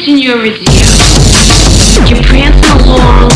nights in your review. You're along,